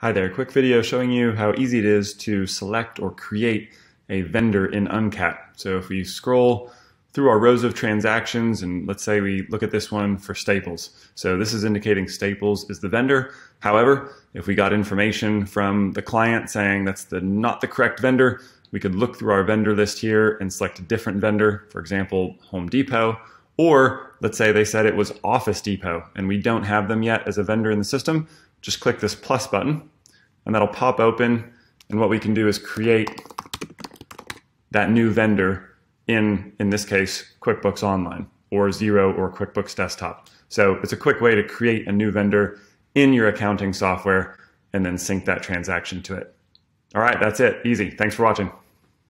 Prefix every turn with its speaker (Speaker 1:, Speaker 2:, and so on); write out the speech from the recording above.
Speaker 1: Hi there, quick video showing you how easy it is to select or create a vendor in UNCAT. So if we scroll through our rows of transactions and let's say we look at this one for Staples. So this is indicating Staples is the vendor. However, if we got information from the client saying that's the not the correct vendor, we could look through our vendor list here and select a different vendor, for example, Home Depot, or let's say they said it was Office Depot and we don't have them yet as a vendor in the system, just click this plus button and that'll pop open. And what we can do is create that new vendor in, in this case, QuickBooks Online or Xero or QuickBooks Desktop. So it's a quick way to create a new vendor in your accounting software and then sync that transaction to it. All right, that's it. Easy. Thanks for watching.